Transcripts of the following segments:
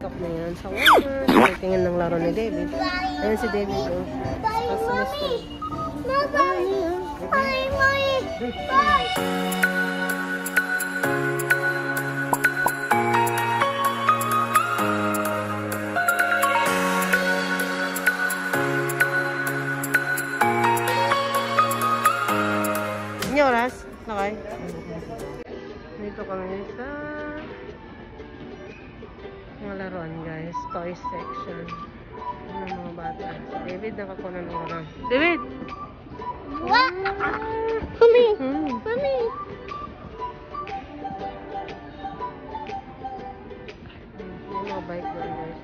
Cup na yan sa Walmart. Tingin ng laro ni David. Ayan si David. Oh. Tapos si Mr. Ay, ah. Ini oras? Nakay? Dito kami sa mga laruan guys. Toy section. Ano mga bata. Si David nakakuha ng orang. David! What? Mommy, Hmm. mommy. Yung mga bike doon guys.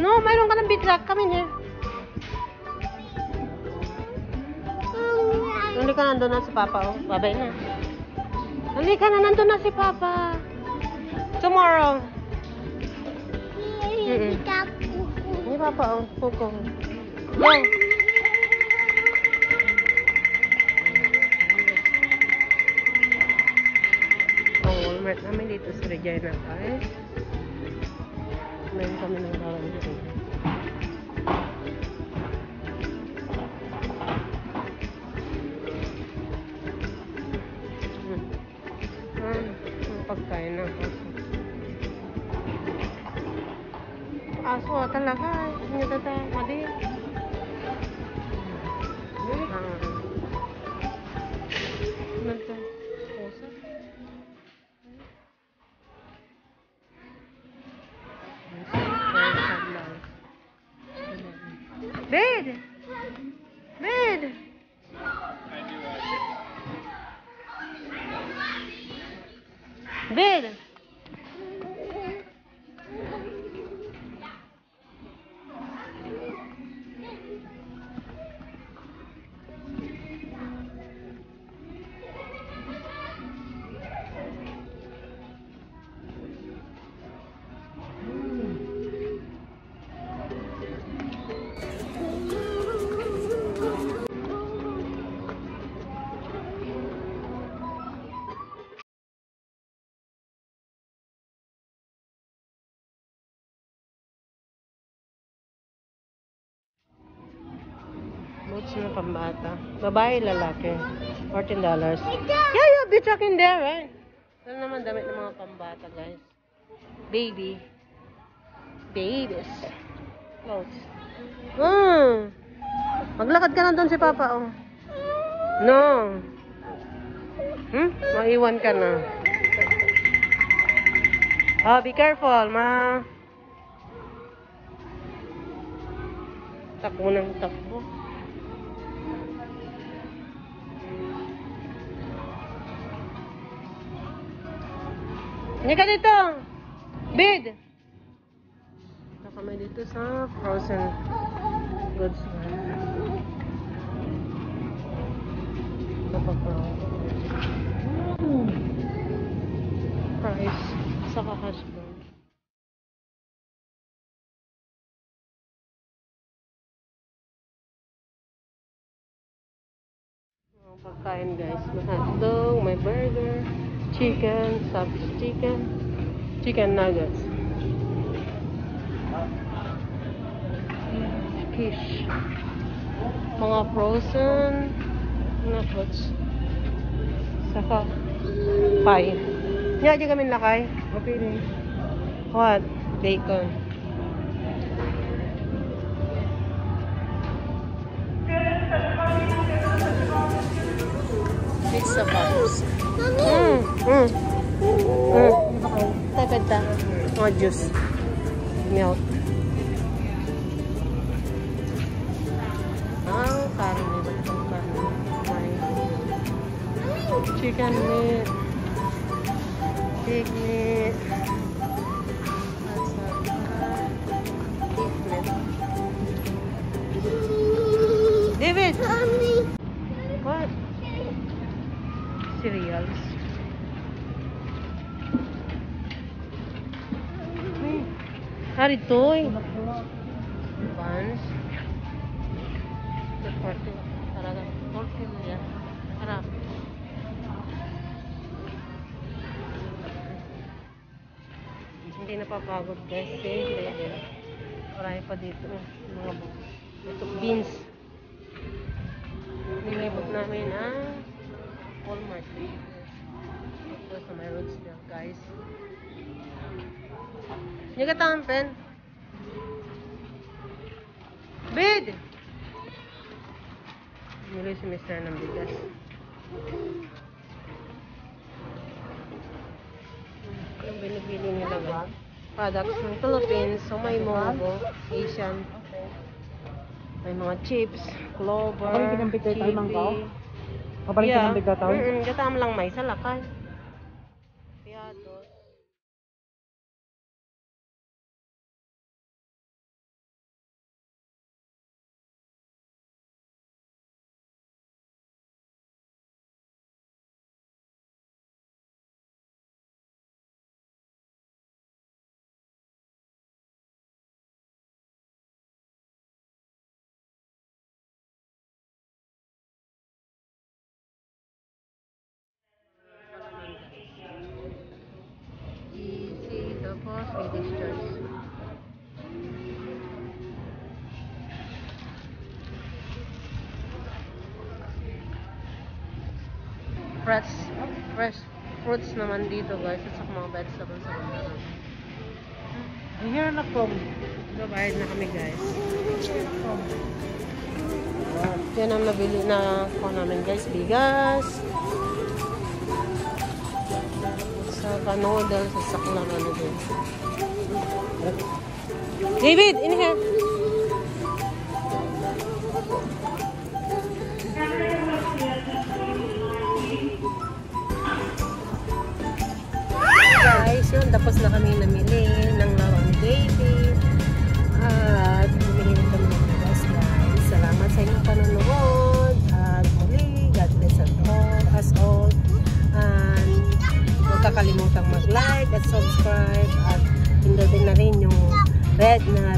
No, mayroon ka ng rock. Come in here. Hindi ka nandun na si Papa, oh. Babay na. Hindi ka na nandun na si Papa. Tomorrow. Mm-mm. Papa, oh. Kuko. Go. Ang Walmart namin dito sa Regina guys. Meron kami ng bawang dito. Pagkain ng aso. Aso talaga. Hindi tata. Madi. Ah. Bene. Pambata. Babae, lalaki. $14. Yeah, yeah, be truck there, right? Ano naman damit ng mga pambata, guys. Baby. Babies. Clothes. Hmm. Maglakad ka na doon si Papa, oh. No. Hmm? Maiwan ka na. Oh, be careful, ma. Takbo ng takbo. Hindi ka dito! Bid! Ito kami dito sa frozen goods. Ito pa pa. Price. Saka hash brown. Pagkain guys. May hotdog, may burger, chicken, subs chicken, chicken nuggets. Fish. Mga frozen na fruits. Saka pie. Nga, di kami lakay. Okay rin. What? Bacon. Pizza pops. Mm, mm. Mm. Tagad Oh, juice. Milk. Ah. Ba't itong karne? May chicken meat. Pig meat. David! Mommy. What? Cereals. Harito eh. Buns. The party. Talaga. Porky mo yan. Harap. Hindi napapagod guys. Same level. Marami pa dito. Mga bu- ito, beans. Nilibot namin ang Walmart. Ito sa may roads niya guys. Hindi ka tampen. Bid! Nili si Mr. ng bigas. Yung binibili nila ba? Products ng Philippines. So may Mogo, Asian. May mga chips, clover, Kapag pinampitay tayo ng kao? chippy. Kapalit ng bigataw? Mm-mm, gatam lang may salakay. Fresh, fresh fruits naman dito guys at saka mga vegetables sa banda. Here na from. Babayad na kami guys. Yan ang nabili na ko namin guys. Bigas. Sa noodles, sa saklang ano din. David, in here. Tapos na kami namili ng ni David. At bumili rin kami ng guys. Salamat sa inyong panonood. At muli, God bless us all. Us all. And huwag kakalimutan mag-like at subscribe. At pindutin na rin yung red na